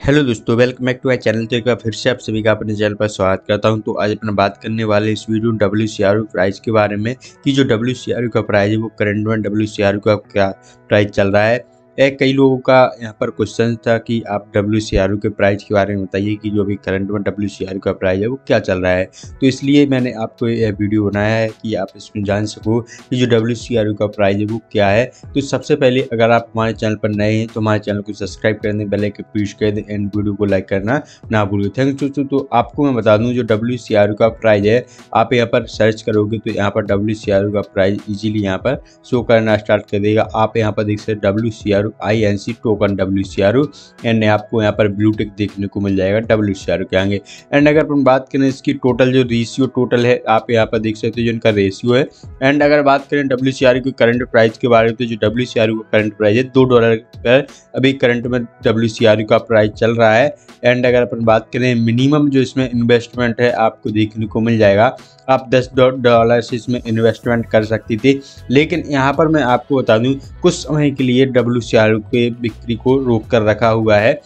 Hello दोस्तों welcome back to my channel तो एक बार फिर से आप सभी का अपने चैनल पर स्वागत करता हूँ। तो आज अपना बात करने वाले इस video W C R price के बारे में कि जो डब्ल्यू सी आर का प्राइस है, वो करंट में डब्ल्यू सी आर का क्या प्राइस चल रहा है। कई लोगों का यहाँ पर क्वेश्चन था कि आप डब्ल्यू के प्राइस के बारे में बताइए कि जो अभी करंट में डब्ल्यू का प्राइस है, वो क्या चल रहा है? तो इसलिए मैंने आपको यह वीडियो बनाया है कि आप इसमें जान सको कि जो डब्ल्यू का प्राइस है, वो क्या है। तो सबसे पहले अगर आप हमारे चैनल पर नए हैं तो हमारे चैनल को सब्सक्राइब कर दें बेल आइकन प्रेस कर दें एंड वीडियो को लाइक करना ना भूलें थैंक यू तो आपको मैं बता दूँ, जो डब्ल्यू का प्राइस है, आप यहाँ पर सर्च करोगे तो यहाँ पर डब्ल्यू का प्राइस इजीली यहाँ पर शो करना स्टार्ट कर देगा। आप यहाँ पर देख सकते W R I N C token W C R and आपको यहाँ पर ब्लू टिक देखने को मिल जाएगा डब्ल्यू सी आर के आगे। एंड अगर अपन बात करें इसकी टोटल जो रेशियो टोटल है, आप यहाँ पर देख सकते हो जो इनका रेशियो है। एंड अगर बात करें डब्ल्यू सी आर की करंट प्राइस के बारे में तो जो डब्ल्यू सी आर का करंट प्राइस है, दो डॉलर पर अभी करंट में डब्ल्यू सी आर का प्राइस चल रहा है। एंड अगर अपन बात करें मिनिमम जो इसमें इन्वेस्टमेंट है, आपको देखने को मिल जाएगा। आप दस डॉलर से इसमें इन्वेस्टमेंट कर सकती थी। लेकिन यहाँ पर मैं आपको बता दूँ, कुछ समय के लिए डब्ल्यू के बिक्री को रोक कर रखा हुआ है।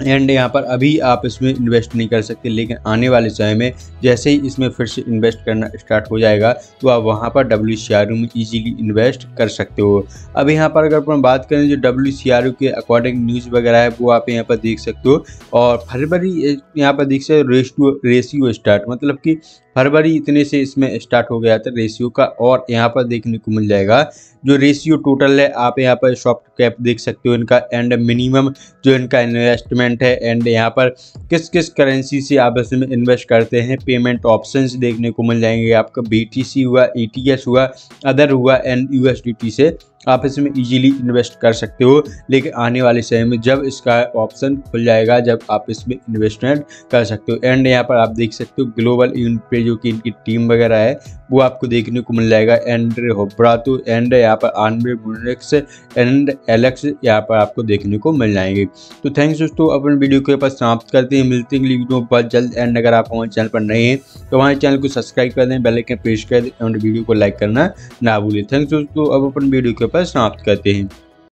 एंड यहाँ पर अभी आप इसमें इन्वेस्ट नहीं कर सकते, लेकिन आने वाले समय में जैसे ही इसमें फिर से इन्वेस्ट करना स्टार्ट हो जाएगा तो आप वहाँ पर डब्ल्यू सी आर में ईजीली इन्वेस्ट कर सकते हो। अब यहाँ पर अगर अपन बात करें जो डब्ल्यू सी आर के अकॉर्डिंग न्यूज़ वगैरह है, वो आप यहाँ पर देख सकते हो। और फरवरी यहाँ पर देख सकते रेशियो रेशियो स्टार्ट मतलब कि फरवरी इतने से इसमें स्टार्ट हो गया था रेशियो का और यहाँ पर देखने को मिल जाएगा। जो रेशियो टोटल है, आप यहाँ पर सॉफ्ट कैप देख सकते हो इनका एंड मिनिमम जो इनका इन्वेस्टमेंट है एंड यहाँ पर किस किस करेंसी से आप इसमें इन्वेस्ट करते हैं पेमेंट ऑप्शंस देखने को मिल जाएँगे आपका। BTC हुआ ई हुआ अदर हुआ एंड यू से। आप इसमें इजीली इन्वेस्ट कर सकते हो, लेकिन आने वाले समय में जब इसका ऑप्शन खुल जाएगा, जब आप इसमें इन्वेस्टमेंट कर सकते हो। एंड यहाँ पर आप देख सकते हो ग्लोबल इवेंट पे जो कि इनकी टीम वगैरह है, वो आपको देखने को मिल जाएगा। एंड होब्रातो एंड यहाँ पर आनवे बुनेक्स एंड एलेक्स यहाँ पर आपको देखने को मिल जाएँगे। तो थैंक्स दोस्तों अपन वीडियो के पास समाप्त करते हैं। मिलते हैं वीडियो बहुत जल्द। एंड अगर आप हमारे चैनल पर नए हैं तो हमारे चैनल को सब्सक्राइब कर दें बेल आइकन प्रेस कर दें एंड वीडियो को लाइक करना ना भूलें। थैंक्स दोस्तों, अब अपन वीडियो के पर समाप्त करते हैं।